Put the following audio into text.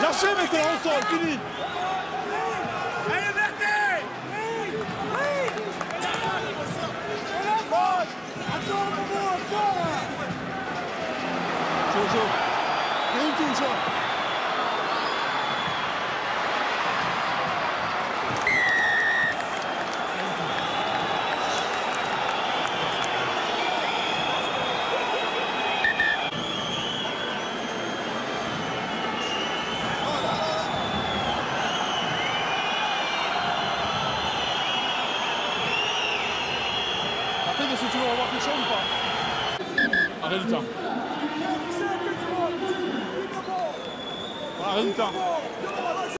Lâchez maintenant au sol, fini Allez, une touche. Hein. Tu veux revoir quelque chose ou pas temps. Arrête du temps.